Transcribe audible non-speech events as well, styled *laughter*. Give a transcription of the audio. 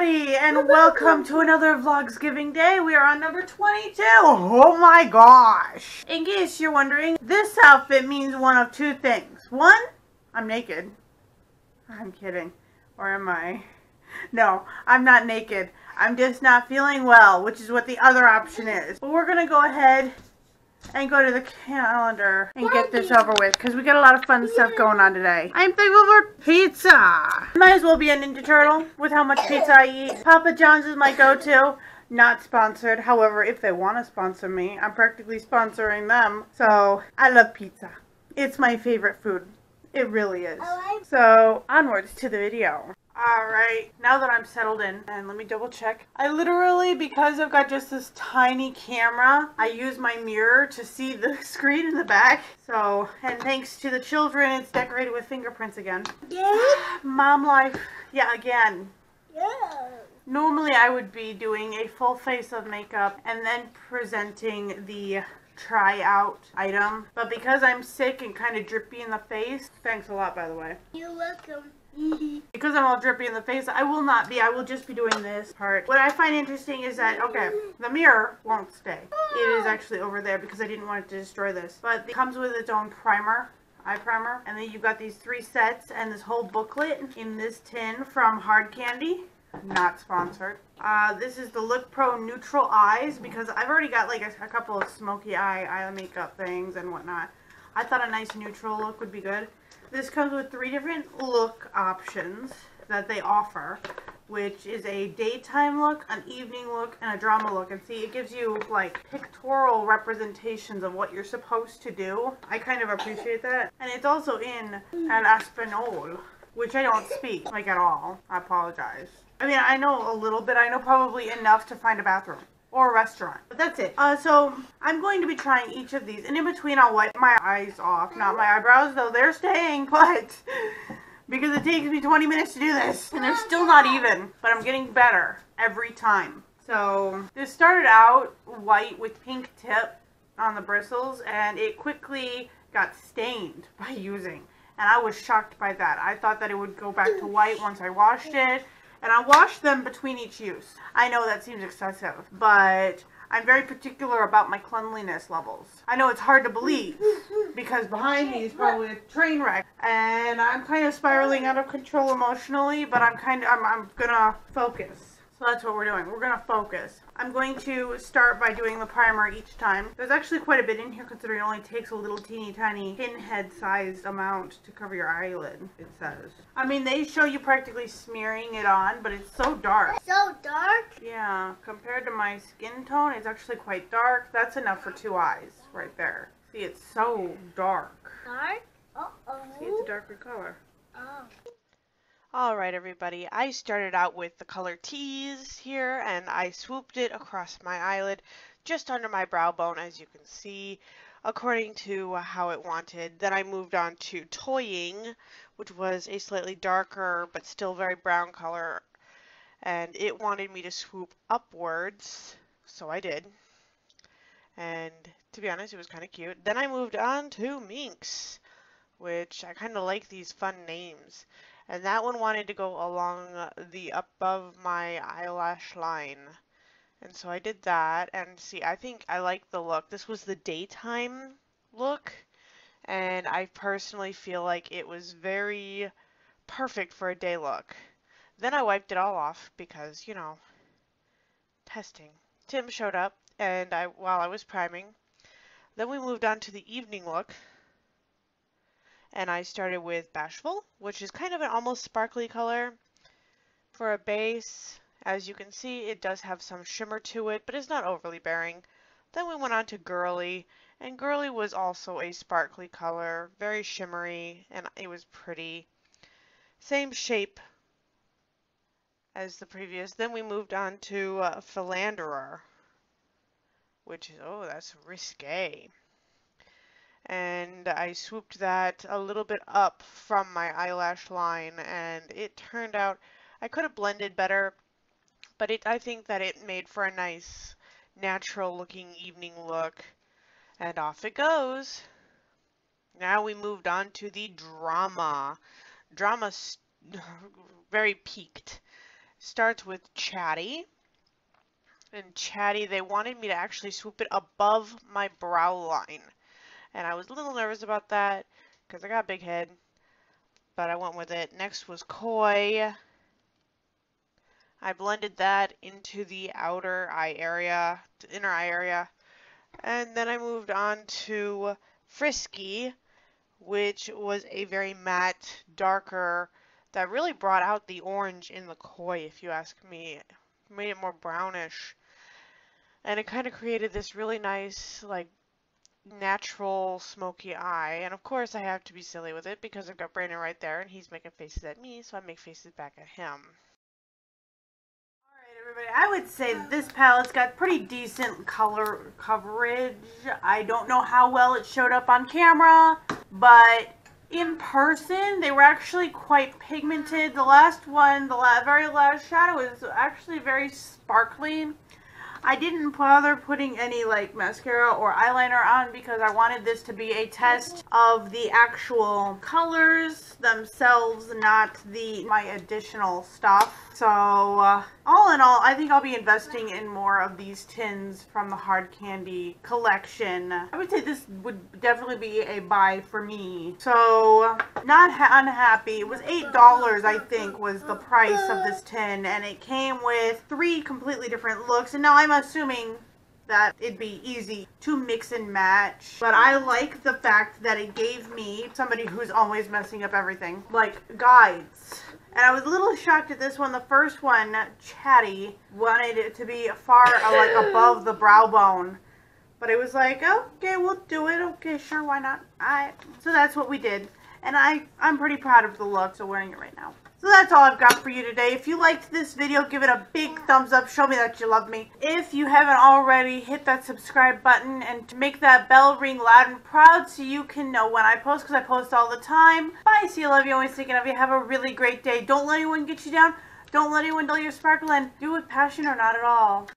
everybody, and welcome to another Vlogsgiving Day. We are on number 22. Oh my gosh. In case you're wondering, this outfit means one of two things. One, I'm naked. I'm kidding. Or am I? No, I'm not naked. I'm just not feeling well, which is what the other option is. But we're going to go ahead and go to the calendar and get this over with because we got a lot of fun stuff going on today. I'm thankful for pizza. Might as well be a Ninja Turtle with how much pizza I eat. Papa John's is my go-to. Not sponsored. However, if they want to sponsor me, I'm practically sponsoring them. So, I love pizza. It's my favorite food. It really is. So, onwards to the video. Alright, now that I'm settled in, and let me double check. I literally, because I've got just this tiny camera, I use my mirror to see the *laughs* screen in the back. So, and thanks to the children, it's decorated with fingerprints again. Yeah. *gasps* Mom life, yeah, again. Yeah. Normally I would be doing a full face of makeup and then presenting the try out item. But because I'm sick and kind of drippy in the face, thanks a lot by the way. You're welcome. *laughs* Because I'm all drippy in the face, I will not be. I will just be doing this part. What I find interesting is that, okay, the mirror won't stay. It is actually over there because I didn't want it to destroy this. But it comes with its own primer. Eye primer. And then you've got these three sets and this whole booklet in this tin from Hard Candy. Not sponsored. Uh, this is the Look Pro Neutral Eyes because I've already got like a, a couple of smoky eye, eye makeup things and whatnot. I thought a nice neutral look would be good. This comes with three different look options that they offer, which is a daytime look, an evening look, and a drama look. And see, it gives you like pictorial representations of what you're supposed to do. I kind of appreciate that. And it's also in an Espanol, which I don't speak like at all. I apologize. I mean, I know a little bit. I know probably enough to find a bathroom or a restaurant. But that's it. Uh, so I'm going to be trying each of these. And in between, I'll wipe my eyes off. Not my eyebrows, though. They're staying *laughs* put. because it takes me 20 minutes to do this. And they're still not even. But I'm getting better every time. So this started out white with pink tip on the bristles. And it quickly got stained by using. And I was shocked by that. I thought that it would go back to white once I washed it and I wash them between each use. I know that seems excessive, but I'm very particular about my cleanliness levels. I know it's hard to believe because behind me is probably a train wreck and I'm kind of spiraling out of control emotionally, but I'm kind of, I'm, I'm gonna focus. So that's what we're doing. We're going to focus. I'm going to start by doing the primer each time. There's actually quite a bit in here considering it only takes a little teeny tiny pinhead sized amount to cover your eyelid, it says. I mean, they show you practically smearing it on, but it's so dark. So dark. Yeah, compared to my skin tone, it's actually quite dark. That's enough for two eyes right there. See, it's so dark. Dark. Uh See, it's a darker color. Oh. Alright everybody, I started out with the color Tease here and I swooped it across my eyelid just under my brow bone as you can see according to how it wanted. Then I moved on to Toying which was a slightly darker but still very brown color and it wanted me to swoop upwards so I did and to be honest it was kind of cute. Then I moved on to Minx which I kind of like these fun names and that one wanted to go along the above my eyelash line. And so I did that. And see, I think I like the look. This was the daytime look. And I personally feel like it was very perfect for a day look. Then I wiped it all off because, you know, testing. Tim showed up and I while I was priming. Then we moved on to the evening look and I started with Bashful, which is kind of an almost sparkly color. For a base, as you can see, it does have some shimmer to it, but it's not overly bearing. Then we went on to Girly, and Girly was also a sparkly color, very shimmery, and it was pretty. Same shape as the previous. Then we moved on to uh, Philanderer, which is, oh, that's risque and I swooped that a little bit up from my eyelash line and it turned out I could have blended better but it I think that it made for a nice natural looking evening look and off it goes now we moved on to the drama drama *laughs* very peaked starts with Chatty. And Chatty, they wanted me to actually swoop it above my brow line. And I was a little nervous about that because I got a big head. But I went with it. Next was Koi. I blended that into the outer eye area, inner eye area. And then I moved on to Frisky, which was a very matte, darker, that really brought out the orange in the koi, if you ask me. Made it more brownish. And it kind of created this really nice, like, natural smoky eye. And of course I have to be silly with it because I've got Brandon right there and he's making faces at me, so I make faces back at him. Alright everybody, I would say this palette's got pretty decent color coverage. I don't know how well it showed up on camera, but in person they were actually quite pigmented. The last one, the la very last shadow is actually very sparkly. I didn't bother putting any like mascara or eyeliner on because I wanted this to be a test of the actual colors themselves, not the my additional stuff. So uh, all in all, I think I'll be investing in more of these tins from the hard candy collection. I would say this would definitely be a buy for me. So not unhappy. It was $8 I think was the price of this tin and it came with three completely different looks and now I'm assuming that it'd be easy to mix and match. But I like the fact that it gave me somebody who's always messing up everything, like guides. And I was a little shocked at this one. The first one, Chatty, wanted it to be far uh, like *laughs* above the brow bone. But it was like, okay, we'll do it. Okay, sure, why not? Alright. So that's what we did. And I, I'm pretty proud of the look, so wearing it right now. So that's all I've got for you today. If you liked this video, give it a big thumbs up. Show me that you love me. If you haven't already, hit that subscribe button and make that bell ring loud and proud so you can know when I post because I post all the time. Bye. See you. Love you. Always thinking of you. Have a really great day. Don't let anyone get you down. Don't let anyone dull your sparkle and do it with passion or not at all.